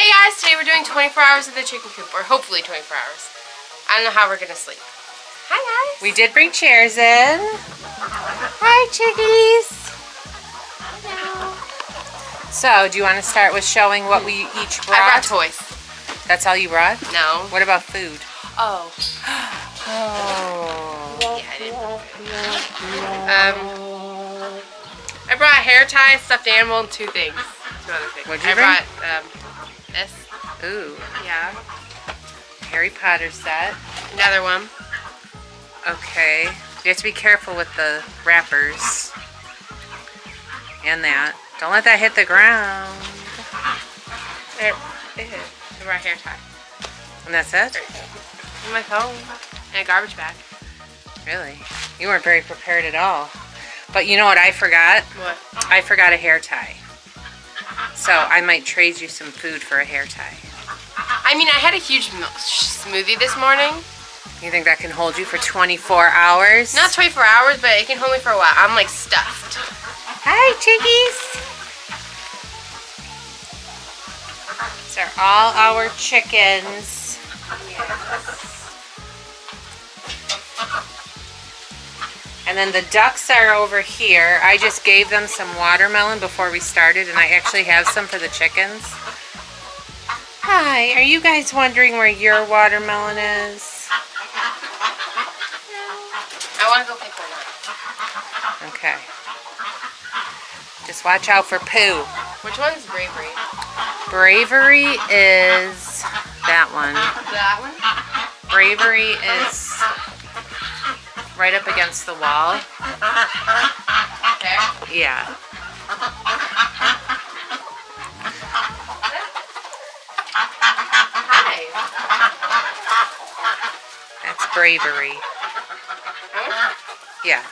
Hey guys, today we're doing 24 hours of the chicken coop, or hopefully 24 hours. I don't know how we're gonna sleep. Hi guys. We did bring chairs in. Hi, chickies. Hello. So, do you want to start with showing what we each brought? I brought toys. That's all you brought? No. What about food? Oh. Oh. Yeah, I didn't. Um, I brought hair tie, stuffed animal, and two things. Two other things. What'd you I bring? brought um, this. Ooh. Yeah. Harry Potter set. Another one. Okay. You have to be careful with the wrappers. And that. Don't let that hit the ground. There. I brought a hair tie. And that's it? And my phone. And a garbage bag. Really? You weren't very prepared at all. But you know what I forgot? What? I forgot a hair tie. So I might trade you some food for a hair tie. I mean, I had a huge milk smoothie this morning. You think that can hold you for 24 hours? Not 24 hours, but it can hold me for a while. I'm like stuffed. Hi, chickies. These are all our chickens. And then the ducks are over here. I just gave them some watermelon before we started, and I actually have some for the chickens. Hi, are you guys wondering where your watermelon is? I want to go pick one up. Okay. Just watch out for poo. Which one's bravery? Bravery is that one. That one? Bravery is right up against the wall. There. Yeah. Hi. That's bravery. Yeah.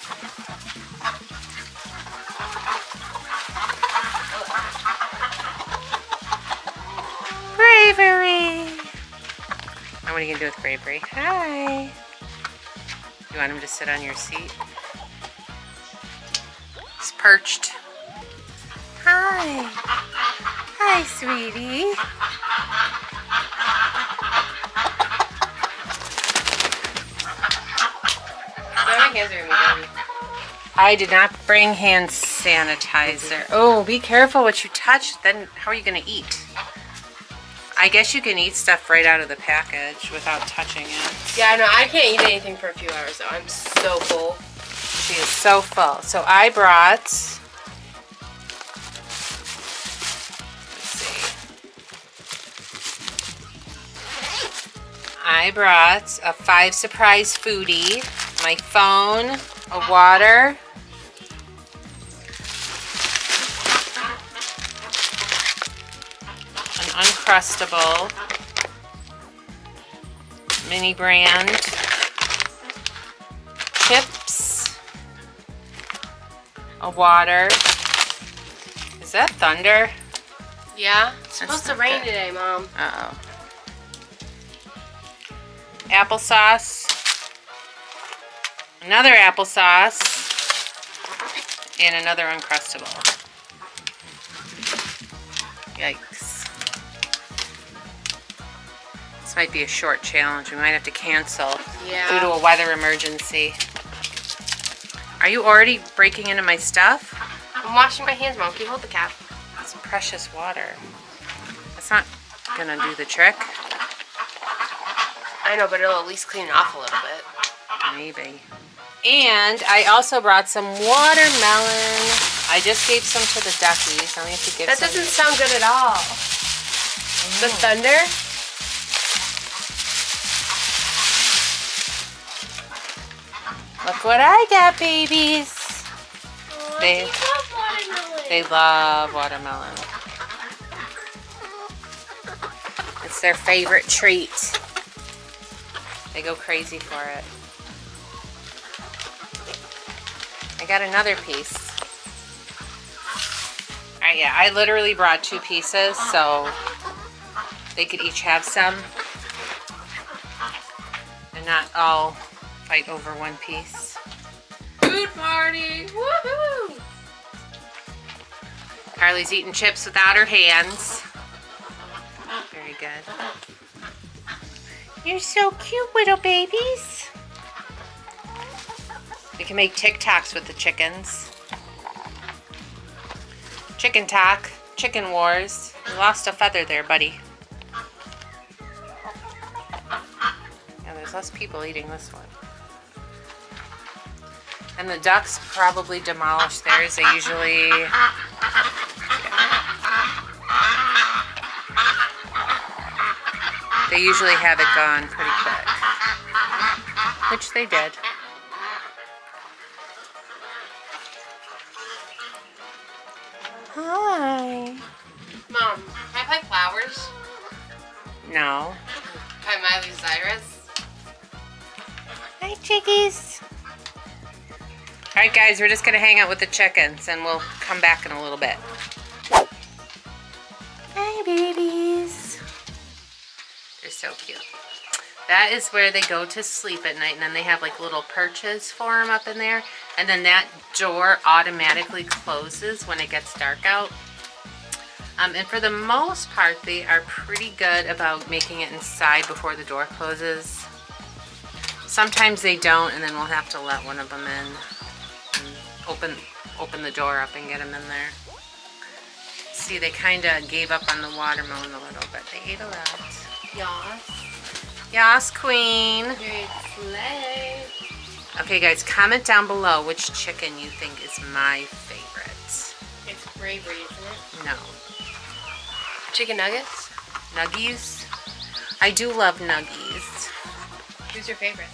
Bravery. Now what are you gonna do with bravery? Hi. You want him to sit on your seat? He's perched. Hi. Hi, sweetie. My are gonna dirty. I did not bring hand sanitizer. Oh, be careful what you touch. Then how are you going to eat? I guess you can eat stuff right out of the package without touching it. Yeah, no, I can't eat anything for a few hours though. I'm so full. She is so full. So I brought. Let's see. I brought a five surprise foodie, my phone, a water, uncrustable mini brand chips, a water. Is that thunder? Yeah? It's supposed to rain good. today, Mom. Uh-oh. Applesauce. Another applesauce. And another Uncrustable. Yikes. Might be a short challenge. We might have to cancel Yeah. due to a weather emergency. Are you already breaking into my stuff? I'm washing my hands, Monkey. Hold the cap? It's precious water. That's not gonna do the trick. I know, but it'll at least clean it off a little bit. Maybe. And I also brought some watermelon. I just gave some to the duckies. I only have to give some. That doesn't sound good at all. The mm. thunder? Look what I got, babies. They, they love watermelon. It's their favorite treat. They go crazy for it. I got another piece. Alright, yeah, I literally brought two pieces, so they could each have some. And not all fight over one piece. Food party! Woohoo! Carly's eating chips without her hands. Very good. You're so cute, little babies. We can make tic-tacs with the chickens. Chicken talk, chicken wars. You lost a feather there, buddy. Yeah, there's less people eating this one. And the ducks probably demolish theirs. They usually They usually have it gone pretty quick. Which they did. Hi. Mom, can I play flowers? No. By Miley Cyrus? Hi, chickies. All right, guys, we're just gonna hang out with the chickens, and we'll come back in a little bit. Hi, babies. They're so cute. That is where they go to sleep at night, and then they have like little perches for them up in there, and then that door automatically closes when it gets dark out. Um, and for the most part, they are pretty good about making it inside before the door closes. Sometimes they don't, and then we'll have to let one of them in. And open, open the door up and get them in there. See, they kind of gave up on the watermelon a little bit. They ate a lot. Yas. Yas, queen. Great slay. Okay, guys, comment down below which chicken you think is my favorite. It's bravery, isn't it? No. Chicken nuggets? Nuggies? I do love nuggies. Who's your favorite?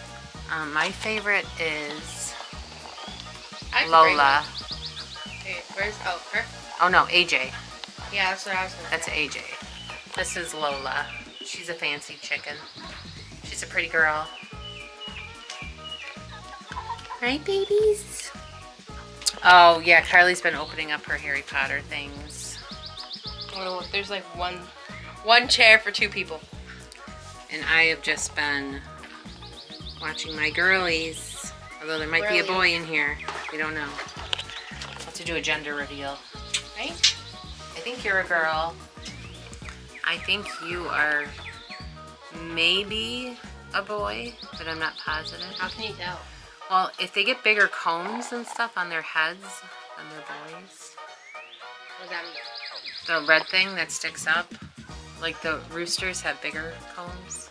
Um, my favorite is I like the Lola. gray. Okay, where's, oh, her? Oh no, AJ. Yeah, that's what I was gonna That's say. AJ. This is Lola. She's a fancy chicken. She's a pretty girl. Right, babies? Oh, yeah, Carly's been opening up her Harry Potter things. Oh, there's like one, one chair for two people. And I have just been watching my girlies. Although there might be a Girlies. boy in here. We don't know. I'll have to do a gender reveal. Right? I think you're a girl. I think you are maybe a boy, but I'm not positive. How can you tell? Well, if they get bigger combs and stuff on their heads than their boys, What does that mean? the red thing that sticks up, like the roosters have bigger combs.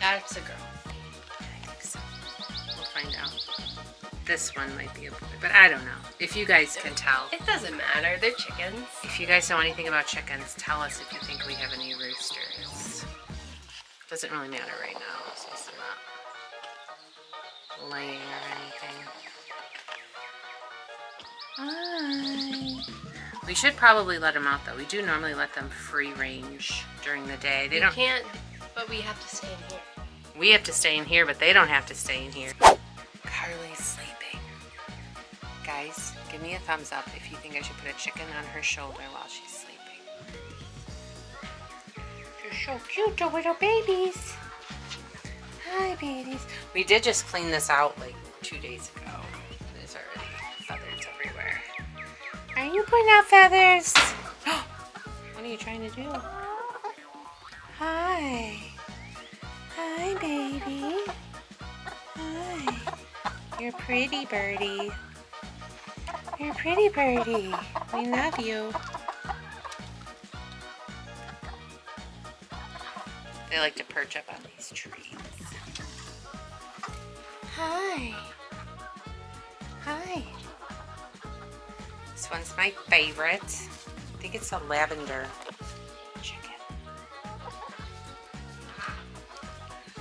That's a girl. This one might be a boy, but I don't know. If you guys can tell. It doesn't matter. They're chickens. If you guys know anything about chickens, tell us if you think we have any roosters. Doesn't really matter right now since they're not laying or anything. Hi. We should probably let them out though. We do normally let them free range during the day. They we don't. can't, but we have to stay in here. We have to stay in here, but they don't have to stay in here. Guys, give me a thumbs up if you think I should put a chicken on her shoulder while she's sleeping. You're so cute, the little babies. Hi, babies. We did just clean this out like two days ago. There's already feathers everywhere. Are you putting out feathers? what are you trying to do? Hi. Hi, baby. Hi. You're pretty, birdie. You're a pretty birdie. We love you. They like to perch up on these trees. Hi. Hi. This one's my favorite. I think it's a lavender chicken.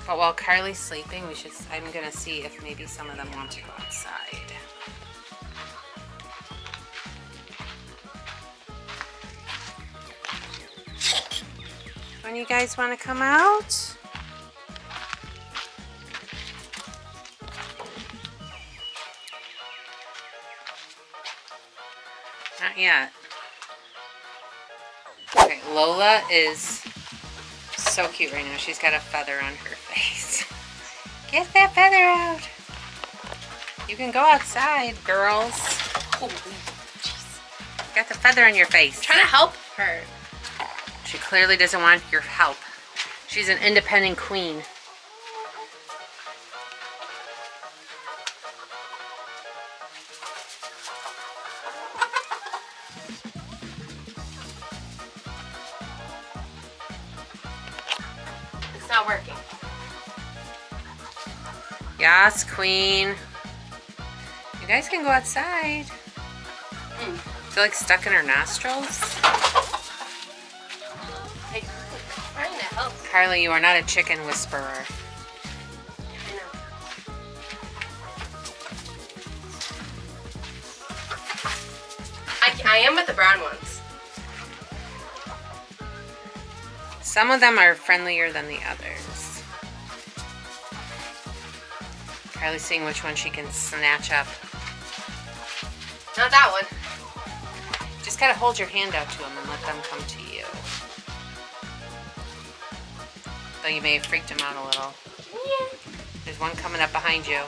But while Carly's sleeping, we should. I'm gonna see if maybe some of them want to go outside. You guys want to come out? Not yet. Okay, Lola is so cute right now. She's got a feather on her face. Get that feather out. You can go outside, girls. Jeez. Got the feather on your face. Trying to help her. Clearly doesn't want your help. She's an independent queen. It's not working. Yes, queen. You guys can go outside. Mm. Feel like stuck in her nostrils? Carly, you are not a chicken whisperer. I know. I, I am with the brown ones. Some of them are friendlier than the others. Carly's seeing which one she can snatch up. Not that one. Just gotta hold your hand out to them and let them come to you. Though you may have freaked him out a little. Yeah. There's one coming up behind you.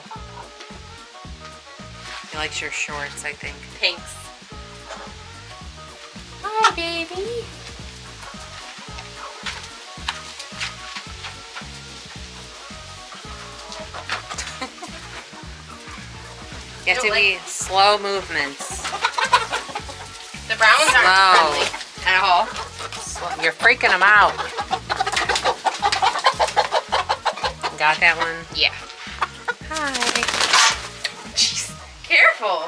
He likes your shorts, I think. Thanks. Hi, baby. You have to be slow movements. The brown ones aren't Slow. friendly at all. You're freaking them out. Got that one? Yeah. Hi. Jeez. Careful.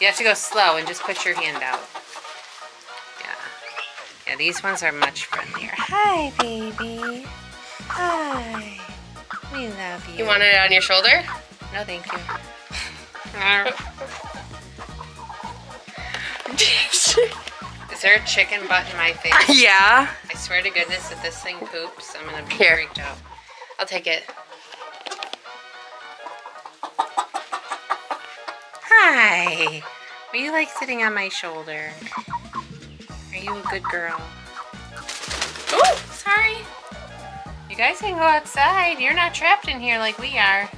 You have to go slow and just put your hand out. Yeah. Yeah, these ones are much friendlier. Hi, baby. Hi. We love you. You want it on your shoulder? No, thank you. Is there a chicken butt in my face? yeah. I swear to goodness, if this thing poops, I'm gonna be Here. freaked out. I'll take it. Hi. Are you like sitting on my shoulder? Are you a good girl? Oh, sorry. You guys can go outside. You're not trapped in here like we are.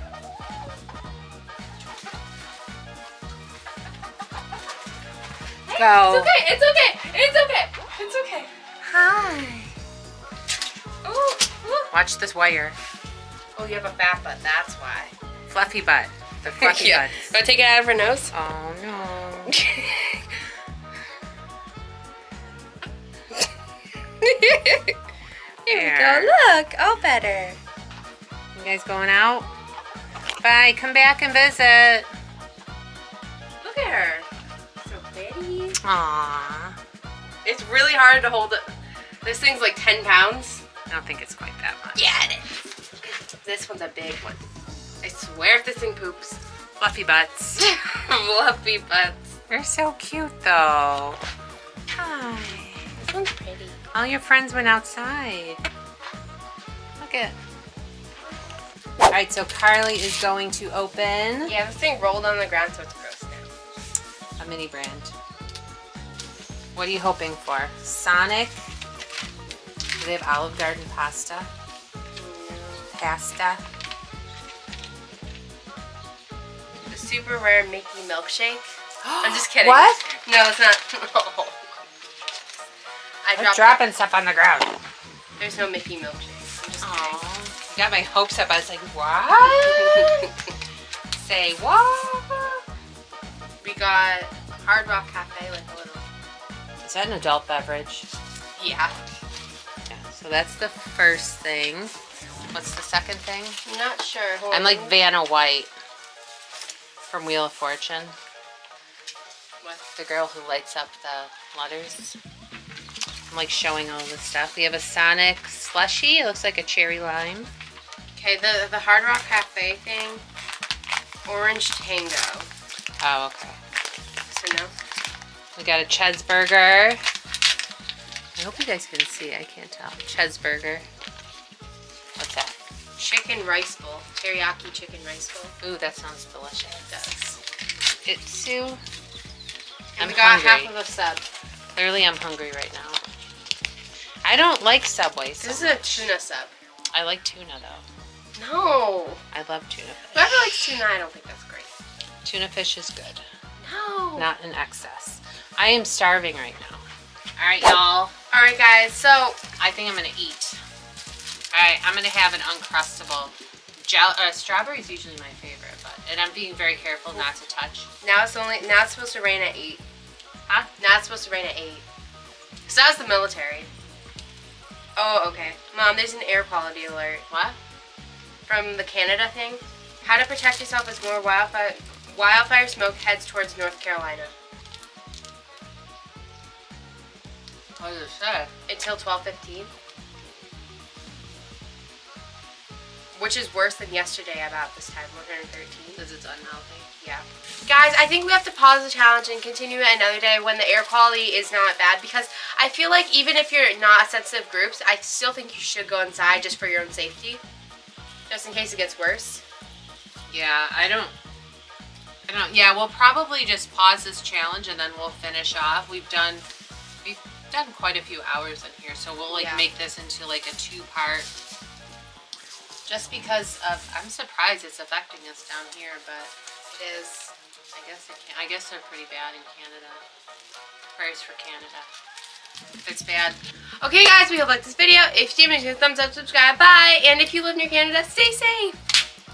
Go. It's okay. It's okay. It's okay. It's okay. Hi. Ooh. Watch this wire. Oh, you have a fat butt. That's why. Fluffy butt. The fluffy yeah. butts. Want to take it out of her nose? Oh no. Here we go. Look, all better. You guys going out? Bye. Come back and visit. Look at her. So pretty. Aww. It's really hard to hold it. This thing's like 10 pounds. I don't think it's quite that much. Yeah, it is. This one's a big one. I swear if this thing poops. Fluffy butts. Fluffy butts. They're so cute though. Hi. This one's pretty. All your friends went outside. Look at. All right, so Carly is going to open Yeah, this thing rolled on the ground, so it's gross now. a mini brand. What are you hoping for? Sonic. Do they have Olive Garden pasta? Pasta. The super rare Mickey milkshake. I'm just kidding. What? No, it's not. I dropped dropping stuff on the ground. There's no Mickey milkshake. I'm just Oh, got my hopes up. I was like, what? Say what? we got Hard Rock Cafe, like a little. Is that an adult beverage? Yeah. So that's the first thing. What's the second thing? I'm not sure. Hold I'm like. Vanna White from Wheel of Fortune, What? the girl who lights up the letters. I'm like showing all the stuff. We have a Sonic slushy. It looks like a cherry lime. Okay, the the Hard Rock Cafe thing. Orange Tango. Oh, okay. So no. We got a Cheeseburger. I hope you guys can see. I can't tell. Cheeseburger. What's that? Chicken rice bowl. Teriyaki chicken rice bowl. Ooh, that sounds delicious. It does. It's too. And I'm we got hungry. half of a sub. Clearly, I'm hungry right now. I don't like Subway. So This is a tuna sub. I like tuna though. No. I love tuna fish. Whoever likes tuna, I don't think that's great. Tuna fish is good, No. not in excess. I am starving right now. All right, y'all. Alright guys, so I think I'm gonna eat. Alright, I'm gonna have an uncrustable. Uh, strawberry's usually my favorite, but and I'm being very careful not to touch. now it's only now it's supposed to rain at eight. Huh? Now it's supposed to rain at eight. So that was the military. Oh, okay. Mom, there's an air quality alert What? from the Canada thing. How to protect yourself as more wildfire wildfire smoke heads towards North Carolina. What does it say? Until 12:15. Which is worse than yesterday about this time, 113. Because it's unhealthy. Yeah. Guys, I think we have to pause the challenge and continue it another day when the air quality is not bad because I feel like even if you're not sensitive groups, I still think you should go inside just for your own safety. Just in case it gets worse. Yeah, I don't. I don't. Yeah, we'll probably just pause this challenge and then we'll finish off. We've done. We've done quite a few hours in here, so we'll like Yeah. make this into like a two-part. Just because of, I'm surprised it's affecting us down here, but It is. I guess it can. I guess they're pretty bad in Canada. Prayers for Canada. If it's bad, Okay guys, we hope you liked this video. If you did, make sure to thumbs up, subscribe, bye. And if you live near Canada, stay safe.